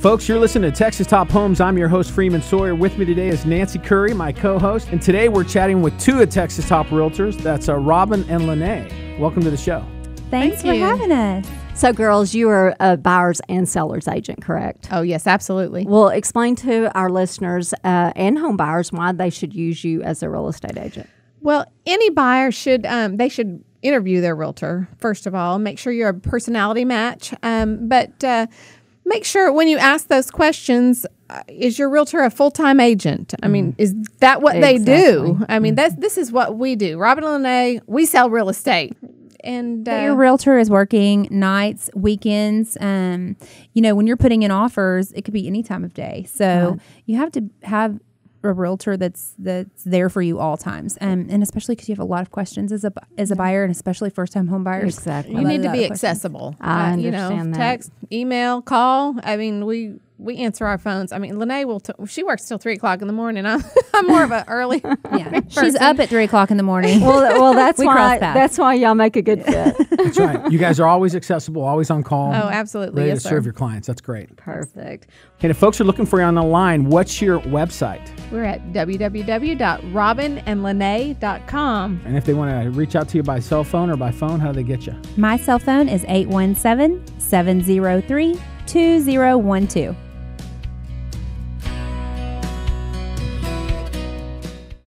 Folks, you're listening to Texas Top Homes. I'm your host, Freeman Sawyer. With me today is Nancy Curry, my co host. And today we're chatting with two of Texas Top Realtors. That's uh, Robyn and Lanae. Welcome to the show. Thanks Thank for you. having us. So, girls, you are a buyer's and seller's agent, correct? Oh, yes, absolutely. Well, explain to our listeners uh, and home buyers why they should use you as a real estate agent. Well, any buyer should um, they should interview their realtor first of all. Make sure you're a personality match, um, but uh, make sure when you ask those questions, uh, is your realtor a full time agent? I mean, is that what they do? I mean, that's this is what we do. Robyn and Lanae, we sell real estate, and uh, your realtor is working nights, weekends. Um, you know, when you're putting in offers, it could be any time of day. So you have to have a realtor that's that's there for you all times, um, and especially because you have a lot of questions as a as a buyer, and especially first time home buyers. Exactly. you need to be accessible. I Uh, you know, understand that. text, email, call. I mean, we we answer our phones. I mean, Lanae will. T- she works till three o'clock in the morning. I'm I'm more of an early. Yeah, she's up at three o'clock in the morning. Well, th- well, that's We why cross paths. that's why y'all make a good fit. That's right. You guys are always accessible, always on call. Oh, absolutely. Ready Yes, to sir. serve your clients. That's great. Perfect. And if folks are looking for you on the line, what's your website? We're at www.robynandlanae.com. And if they want to reach out to you by cell phone or by phone, how do they get you? My cell phone is 817 703 2012.